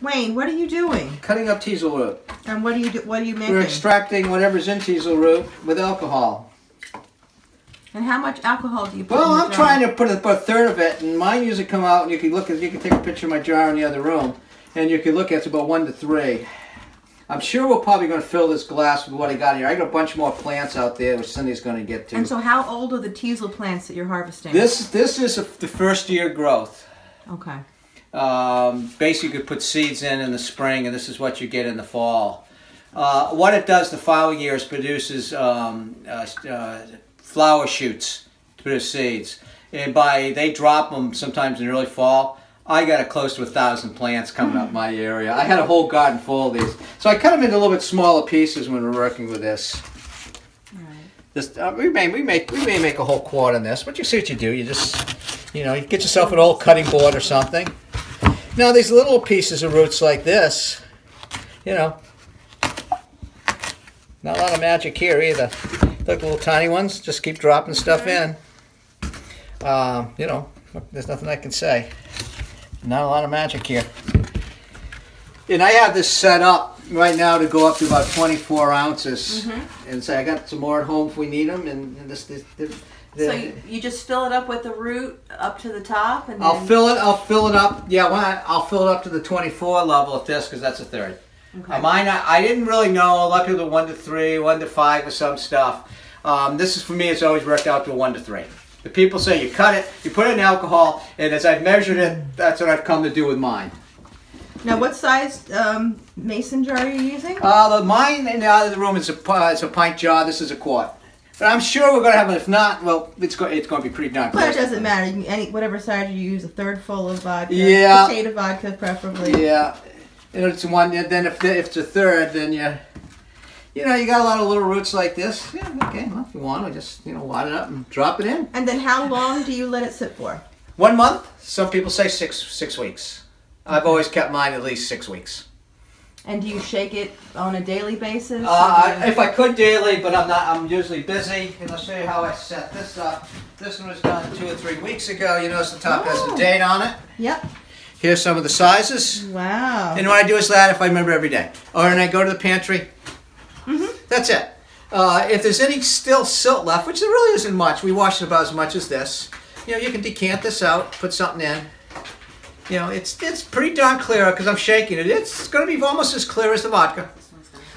Wayne, what are you doing? Cutting up teasel root. And what are you do, what are you making? We're extracting whatever's in teasel root with alcohol. and how much alcohol do you put Well, I'm jar? trying to put a, put a third of it, and mine usually come out, and you can look at, you can take a picture of my jar in the other room, and you can look at it's about one to three. I'm sure we're probably going to fill this glass with what I got here. I got a bunch more plants out there, which Cindy's going to get to. And so how old are the teasel plants that you're harvesting? this this is a, the first year growth. Okay. Um, basically, you could put seeds in in the spring, and this is what you get in the fall. Uh, what it does the following year is produces um, uh, uh, flower shoots to produce seeds. And by they drop them sometimes in early fall. I got a close to a thousand plants coming up my area. I had a whole garden full of these. So I cut them into a little bit smaller pieces when we're working with this. Right. This uh, we may we make we may make a whole quart on this, but you see what you do. You just you know you get yourself an old cutting board or something. Now these little pieces of roots like this, you know, not a lot of magic here either. Look, little tiny ones. Just keep dropping stuff in. Um, you know, there's nothing I can say. Not a lot of magic here. And I have this set up right now to go up to about 24 ounces. And so I got some more at home if we need them. And, and this, this, this the- So you, you just fill it up with the root up to the top, and I'll then fill it. I'll fill it up. Yeah, I, I'll fill it up to the 24 level at this because that's a third. Okay. Uh, mine, I, I didn't really know. A lot of people do one to three, one to five, or some stuff. Um, this is for me. It's always worked out to one to three. The people say you cut it, you put it in alcohol, and as I've measured it, that's what I've come to do with mine. Now what size um, mason jar are you using? Uh, the mine in the other room is a pi- it's a pint jar. This is a quart. But I'm sure we're gonna have. If not, well, it's going it's going to be pretty darn But it doesn't matter. You any whatever size you use, a third full of vodka. Yeah. Potato vodka, preferably. Yeah, and it's one. And then if if it's a third, then you, you know, you got a lot of little roots like this. Yeah, okay. Well, if you want to, just you know, wad it up and drop it in. And then how long do you let it sit for? One month. Some people say six six weeks. I've always kept mine at least six weeks. And do you shake it on a daily basis? Uh, I, if I could daily, but I'm not. I'm usually busy. And I'll show you how I set this up. This one was done two or three weeks ago. You notice the top has Oh. a date on it. Yep. Here's some of the sizes. Wow. And what I do is that if I remember every day. Or and I go to the pantry. Mm -hmm. That's it. Uh, if there's any still silt left, which there really isn't much, we wash it about as much as this. You know, you can decant this out, put something in. You know, it's it's pretty darn clear because I'm shaking it. It's going to be almost as clear as the vodka.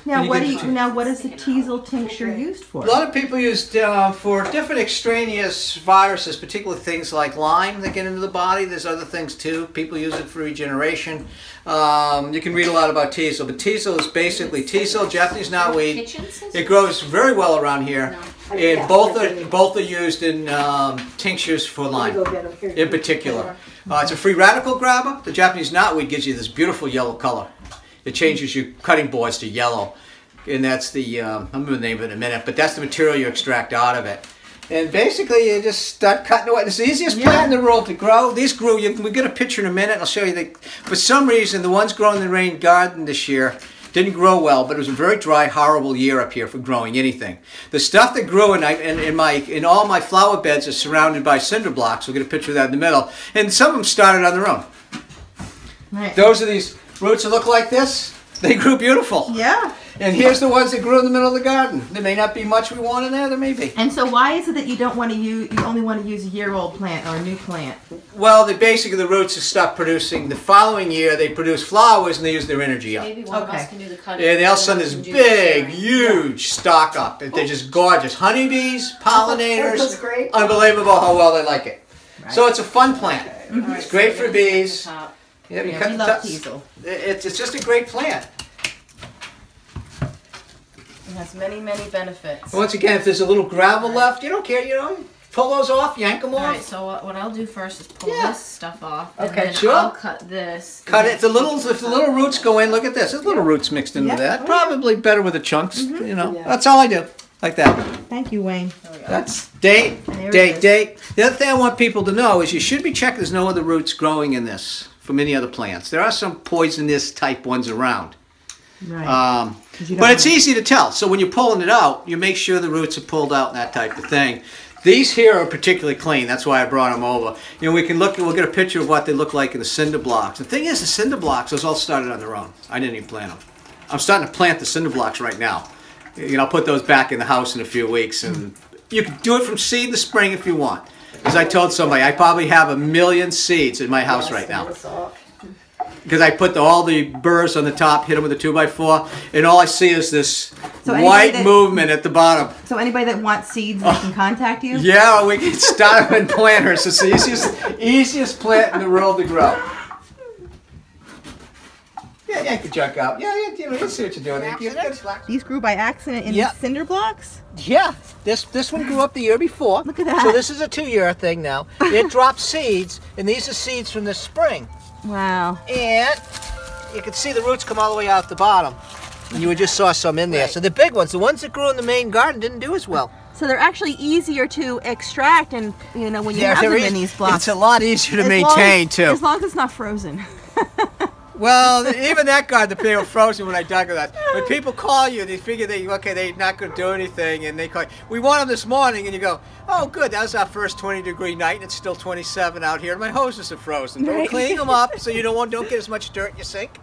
now what do you, now what is the teasel tincture used for? A lot of people use uh, for different extraneous viruses, particularly things like Lyme that get into the body. There's other things too. People use it for regeneration. Um, you can read a lot about teasel, but teasel is basically teasel, Japanese knotweed. Kitchen? It grows very well around here, No. and both are both are used in um, tinctures for Lyme, in particular. Uh, it's a free radical grabber. The Japanese knotweed gives you this beautiful yellow color. It changes your cutting boards to yellow, and that's the um, I'm going to name it in a minute. But that's the material you extract out of it. And basically, you just start cutting away. It's the easiest plant in the world to grow. These grew. You, we get a picture in a minute. I'll show you. The, for some reason, the ones growing in the rain garden this year didn't grow well. But it was a very dry, horrible year up here for growing anything. The stuff that grew in, I- in, in my in all my flower beds is surrounded by cinder blocks. We'll get a picture of that in the middle. And some of them started on their own. Right. Those are these roots that look like this. They grew beautiful. Yeah. And here's the ones that grew in the middle of the garden. There may not be much we want in there. There may be. And so why is it that you don't want to use you only want to use a year old plant or a new plant? Well, the basically the roots have stopped producing. The following year, they produce flowers and they use their energy up. Maybe one of Okay. us can do the cutting. And they all of a sudden this can do the big, sharing. huge stock up. They're oh. just gorgeous. Honeybees, oh, pollinators. That's great. Unbelievable how well they like it. So it's a fun plant. All right, It's great so for we're gonna cut the bees. top. Yeah, you Yeah, cut we the love tops. It's, it's just a great plant. It has many, many benefits. Once again, if there's a little gravel left, you don't care. You know, pull those off, yank them All off. right, so what, what I'll do first is pull Yeah. this stuff off. And Okay, then sure. I'll cut this. Cut it. The little if the little roots go in, look at this. There's little roots mixed into Yeah. that. Probably better with the chunks. Mm-hmm. You know, Yeah. that's all I do. Like that. Thank you, Wayne. That's date, date, date. The other thing I want people to know is you should be checking. There's no other roots growing in this from any other plants. There are some poisonous type ones around. Right. Um, 'Cause but it's easy to tell. So when you're pulling it out, you make sure the roots are pulled out and that type of thing. These here are particularly clean. That's why I brought them over. You know, we can look. We'll get a picture of what they look like in the cinder blocks. The thing is, the cinder blocks those all started on their own. I didn't even plant them. I'm starting to plant the cinder blocks right now. You know, I'll put those back in the house in a few weeks, and you can do it from seed in the spring if you want. As I told somebody, I probably have a million seeds in my house right now because I put the, all the burrs on the top, hit them with a two by four, and all I see is this So white that- movement at the bottom. So anybody that wants seeds, they can oh. contact you. Oh. Yeah, we can start them in planters. It's the easiest, easiest plant in the world to grow. Yeah, yank the junk out. Yeah, yeah, you know, you see what you're doing. You- These grew by accident in Yeah. cinder blocks. Yeah, this this one grew up the year before. Look at that. So this is a two-year thing now. It drops seeds, and these are seeds from the spring. Wow. And you can see the roots come all the way out the bottom. And you just saw some in there. So the big ones, the ones that grew in the main garden, didn't do as well. So they're actually easier to extract, and you know when you have them they're in these blocks. It's a lot easier to As maintain as- too. As long as it's not frozen. Well, even that guy, the were frozen when I dug it. When people call you, they figure they okay, they're not going to do anything, and they call. You, we want them this morning, and you go, oh, good, that was our first 20 degree night, and it's still 27 out here, and my hoses are frozen. But we're Right. cleaning them up so you don't want don't get as much dirt in your sink.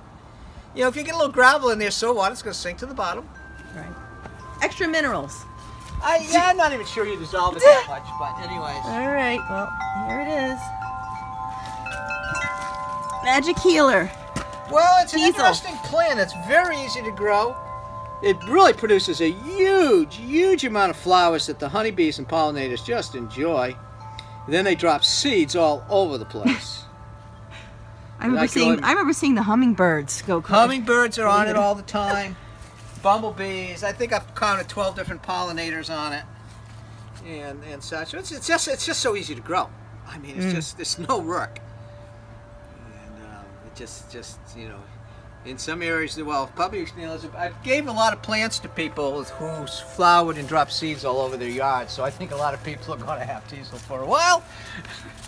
You know, if you get a little gravel in there, so what? It's going to sink to the bottom. Right. Extra minerals. I, yeah, I'm not even sure you dissolve it that much, but anyways. All right. Well, here it is. Magic healer. Well, it's an Teasel. interesting plant. It's very easy to grow. It really produces a huge, huge amount of flowers that the honeybees and pollinators just enjoy. And then they drop seeds all over the place. I remember seeing. Um, I remember seeing the hummingbirds go. crazy. Hummingbirds are on it all the time. Bumblebees. I think I've counted 12 different pollinators on it, and and such. It's, it's just it's just so easy to grow. I mean, it's mm. just it's no work. Just just you know, in some areas, well, probably know, I gave a lot of plants to people who flowered and dropped seeds all over their yards. So I think a lot of people are going to have teasel for a while.